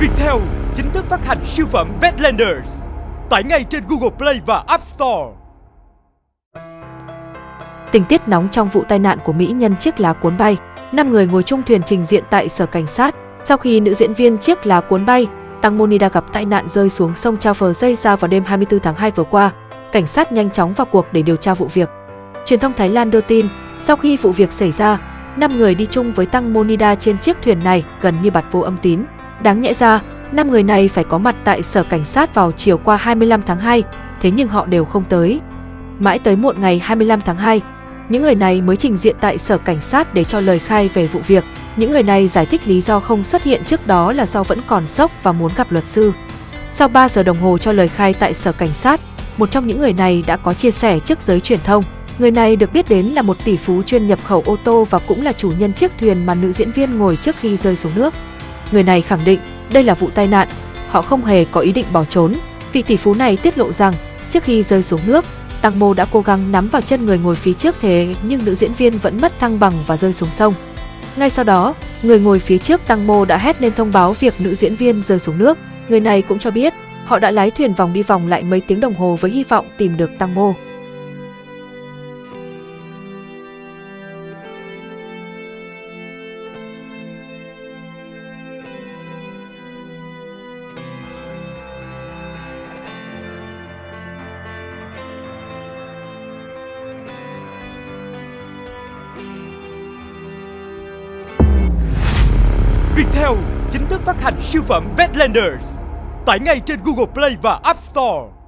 Viettel chính thức phát hành siêu phẩm Badlanders. Tải ngay trên Google Play và App Store. Tình tiết nóng trong vụ tai nạn của Mỹ nhân chiếc lá cuốn bay. Năm người ngồi chung thuyền trình diện tại sở cảnh sát. Sau khi nữ diễn viên chiếc lá cuốn bay, Tăng Monida gặp tai nạn rơi xuống sông Chao dây ra vào đêm 24 tháng 2 vừa qua, cảnh sát nhanh chóng vào cuộc để điều tra vụ việc. Truyền thông Thái Lan đưa tin, sau khi vụ việc xảy ra, năm người đi chung với Tăng Monida trên chiếc thuyền này gần như bặt vô âm tín. Đáng nhẽ ra, năm người này phải có mặt tại sở cảnh sát vào chiều qua 25 tháng 2, thế nhưng họ đều không tới. Mãi tới muộn ngày 25 tháng 2, những người này mới trình diện tại sở cảnh sát để cho lời khai về vụ việc. Những người này giải thích lý do không xuất hiện trước đó là do vẫn còn sốc và muốn gặp luật sư. Sau 3 giờ đồng hồ cho lời khai tại sở cảnh sát, một trong những người này đã có chia sẻ trước giới truyền thông. Người này được biết đến là một tỷ phú chuyên nhập khẩu ô tô và cũng là chủ nhân chiếc thuyền mà nữ diễn viên ngồi trước khi rơi xuống nước. Người này khẳng định đây là vụ tai nạn, họ không hề có ý định bỏ trốn. Vị tỷ phú này tiết lộ rằng trước khi rơi xuống nước, Tăng Mô đã cố gắng nắm vào chân người ngồi phía trước thế nhưng nữ diễn viên vẫn mất thăng bằng và rơi xuống sông. Ngay sau đó, người ngồi phía trước Tăng Mô đã hét lên thông báo việc nữ diễn viên rơi xuống nước. Người này cũng cho biết họ đã lái thuyền vòng đi vòng lại mấy tiếng đồng hồ với hy vọng tìm được Tăng Mô. Viettel chính thức phát hành siêu phẩm Badlanders. Tải ngay trên Google Play và App Store.